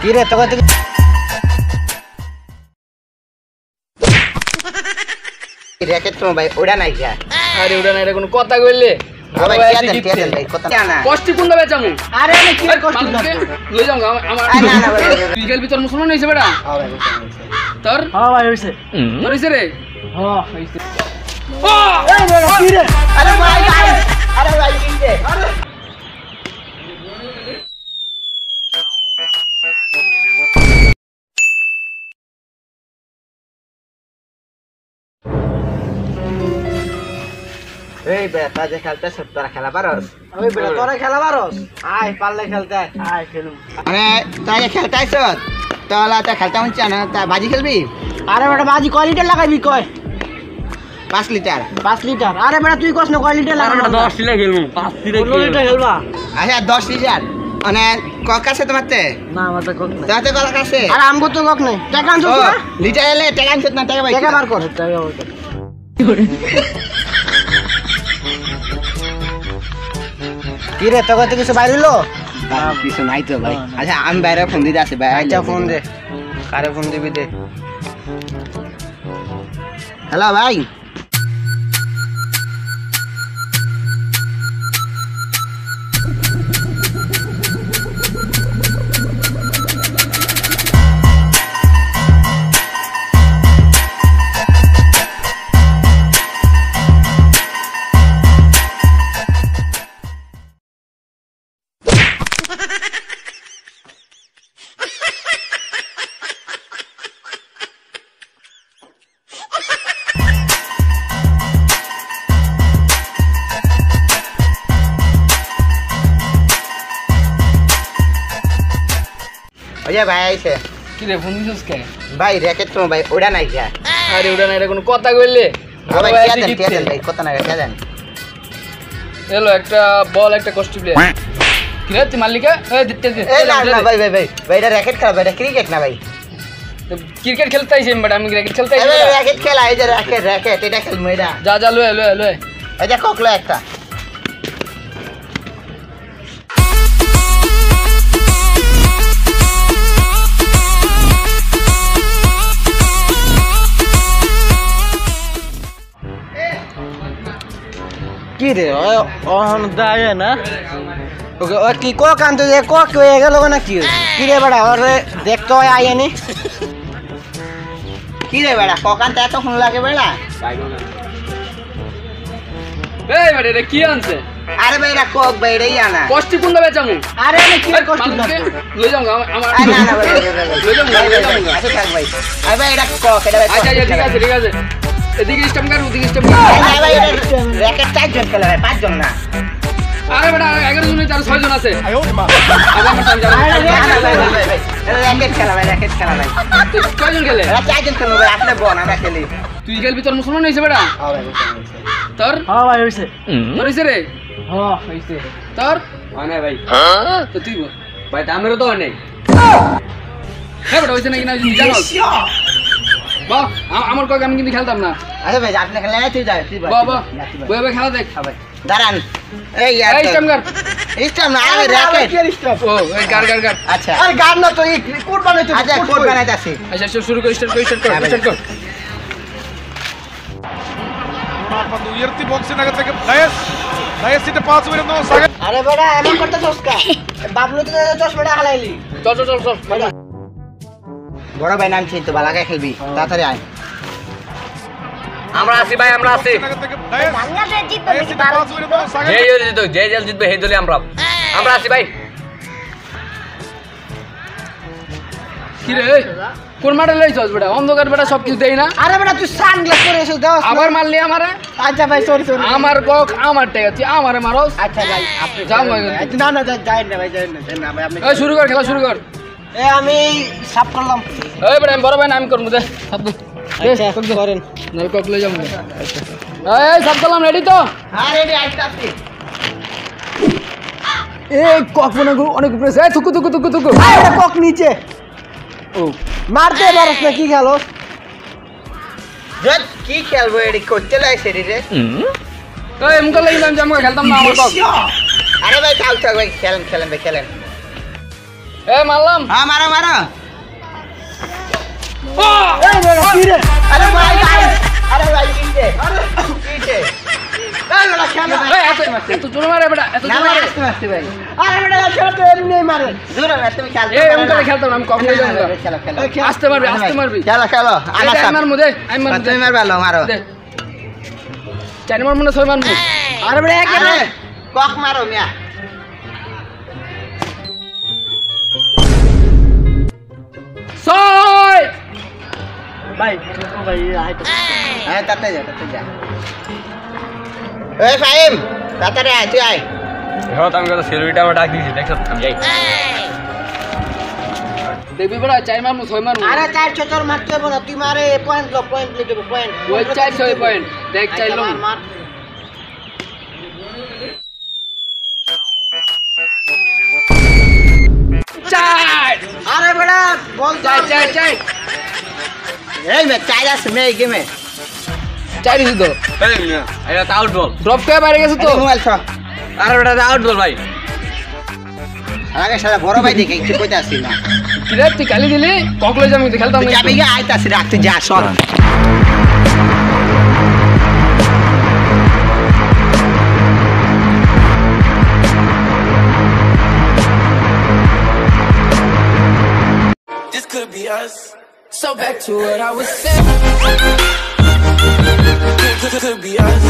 কি রে? তোকে থেকে র্যাকেট তো ভাই ওটা নাই যা আরে ওটা না এটা কোনো কথা কইলে ভাই টিয়া দেন টিয়া দেন ভাই কথা না কষ্টি কোন দেবে চামু আরে আমি কি কষ্ট লই যাও আমার না, না, ভাই। তুই গেল ভিতর মুসলমান হইছে বেটা হ্যাঁ। তোর হ্যাঁ ভাই হইছে। তোর হইছে রে। হ্যাঁ হইছে আরে ভাই ভাই আরে ভাই কি রে? এই বেটা যে খেলতে তোরা খেলা পারস? ওই বেটা তোরা খেলা পারস? আয় পারলে খেলতে। আয়। খেলুম। মানে তাই খেলতে আইস তাহলে তা খেলতে মন চায় না তা বাজি খেলবি? আরে বেটা বাজি কয় লিটার লাগাবি কয়। পাঁচ লিটার। পাঁচ লিটার। আরে বেটা তুই কস না কয় লিটার লাগাবি দশ লিটার খেলব পাঁচ লিটার খেলবা। আচ্ছা দশ লিটার। মানে কক আছে তোমার তে না আমার তো কক নাই। তোমার কক আছে? আরে আমগো তো কক নাই। টাকা আনছো না লিটার এলে টাকা আনছত না টাকা ভাই টাকা বার কর টাকা বার কর। কি রে তোকে তো কিছু বাইরে হলো কিছু নাই তো ভাই। আচ্ছা আমি বাইরে ফোন দিতে আসি ভাই আচ্ছা ফোন দে। কারে ফোন দিবি দে? হ্যালো ভাই। ওই যে ভাই আইছে। কি রে ফোন দিছিস কে? ভাই র্যাকেট তো ভাই ওটা নাই যা আরে ওটা না এটা কোনো কথা কইলে? ভাই টিয়া দেন টিয়া দেন ভাই? কথা না টিয়া দেন এলো একটা বল একটা কষ্টি প্লেয়ার কি রে তুই মালিকা এই দিতে দে এই না না ভাই ভাই ভাই ভাই এটা র্যাকেট খেলা ভাই এটা ক্রিকেট না ভাই। ক্রিকেট খেলতে আইছি বাট আমি ক্রিকেট খেলতে আইছি র্যাকেট খেলা এই যে র্যাকেট র্যাকেট এটা খেলব এটা। যা যা লয়ে লয়ে লয়ে। এই যে ককলো একটা। কি রে অহন দায় না? ওকে ও কি কক আনতে যে কক হয়ে গেল না কি কি রে বেটা ওরে দেখতে হয় আইনি কি রে বেড়া ককানটা এত ফোন লাগে বেড়া? এই বাট এটা কি আনছে? আরে ভাই এটা কক ভাই এটাই আনা। কষ্টি কোন দেবে চামু আরে আমি কি কষ্ট মানুষকে লই যাও আমার না না ভাই লই যাও আচ্ছা, থাক ভাই। আরে ভাই, এটা কক, এটা আচ্ছা আচ্ছা ঠিক আছে ঠিক আছে। এদিকে স্টাম্প কর ওদিকে স্টাম্প কর। আরে ভাই, এটা র্যাকেট চারজন খেলা ভাই, পাঁচজন না। আরে বেটা এগারো জন তার ছয় জন আছে। আবার আমার টাইম যাবে। না, না, ভাই, ভাই, ভাই, ভাই, র্যাকেট খেলা ভাই, র্যাকেট খেলা ভাই। তো কয়জন খেলে? চারজন খেলব ভাই, আপনি বল, আমরা খেলি। তুই খেলবি তোর মুসলমান হয়েছে বেটা? হ্যাঁ। তোর? হ্যাঁ ভাই হইছে তোর হয়েছে রে? হ্যাঁ হইছে তোর? অনেক ভাই। তো তুই ভাই দামেরও তো অনেক হ্যাঁ বেটা হয়েছে নাকি না জানো বাহ আমার কক আমি কিন্তু খেলতাম না। আরে ভাই আপনি খেলে তুই যা তুই বাহ বাহ বই বই খেলা দেখ। ভাই দাঁড়ান। এই আর এই স্টাম্প গার স্টাম্প না আরে র‍্যাকেট। কি স্টাম্প ও এই গার গার গার আচ্ছা। আরে গার না তো এই কোট বানাই তো আচ্ছা কোট বানাই দাসি আচ্ছা শুরু কর স্টার্ট কর স্টার্ট কর হ্যাঁ, স্টার্ট কর। പന്ത് ഉയർത്തി ബോക്സിനകത്തേക്ക് ഡയസ് ഡയസിന്റെ പാസ് വരുന്നു അരെ ബേടാ എന്നെ കൊടുത്ത ചോസ്ക ബാബ്ലു ചോസ്മേടാ ഹലൈലി ചോ ചോ ചോ ചോ বড় ভাই নামছি তো বালাগায় খেলবি তাড়াতাড়ি আয়। আমরা আসি ভাই আমরা আসি যে জল জিতবে। যে জল জিতবে সেই দলে আমরা। আমরা আসি ভাই। কি রে কোন মাঠে লই যাস বেটা? অন্ধকার বেটা সব কিছু দেই না? আরে বেটা তুই সানগ্লাস পরে এসে দাও আবার মারলি আমারে? আচ্ছা ভাই সরি সরি আমার গক আমার টাকা আছে আমারে মারো আচ্ছা ভাই আপনি যাও না না যাই না ভাই যাই না না ভাই আপনি শুরু কর খেলা শুরু কর। এ আমি সাফ করলাম। এই বেটা আমি বড় ভাই না আমি করব দে। সব দে আচ্ছা করেন। নল যাব। এই সব করলাম রেডি তো? হ্যাঁ রেডি এই কক মনে করো অনেক উপরে এই থুকু থুকু থুকু থুকু। আরে কক নিচে। ও। মারতে পারস না কি গেল জজ কি খেলব এডি করতে লাগছে রে। এই মুখে লাগি আমি জামা খেলতাম না আমার কক আরে ভাই খাও থাক ভাই খেলেন খেলেন ভাই খেলেন। এ মারলাম। হ্যাঁ মারো মারো! আরে ভাই আরে ভাই। মারে ভাই মারে। আস্তে আস্তে ভাই আরে বেটা খেলো তো এমনি মারে। দূরে ভাই তুমি খেলতে এই, পারো এমন করে না। খেলতাম না, আমি কখনোই যাব না। খেলো খেলো। আস্তে মারবি। খেলো খেলো আমার আলো মারো। চার মারবো না, ছয় মারবো? আরে কক মারো মিয়া। ছয়! হ্যাঁ তাতে যা তাতে যা ওই ফাহিম তাড়াতাড়ি আয় তুই আয় তো আমি কত সেলফিটা আমার ডাক দিয়েছি দেখছ আমি যাই দেখবি বেটা, চার মারবো, ছয় মারবো। আরে চার চচর মারতে হবে না তুই মারে পয়েন্ট লো পয়েন্ট লিখে পয়েন্ট ওই চার, ছয় point। দেখ, চার লম। মার চার, চার। এই মে চাই আছে মে গেমে। চার দিছি তো। এটা তো আউট বল ড্রপ করে বাইরে গেছে তো? মোবাইল ছ। আরে ওটা আউট বল ভাই। আগে সারা বড় ভাই দেখে কিছু কইতে আসি না। কিরে তুই কালি দিলি? ককলেজ আমি তো খেলতাম না যাবি আইতাছি রাখতে যা সর could be us. So back to what I was saying. Could, could, could be us.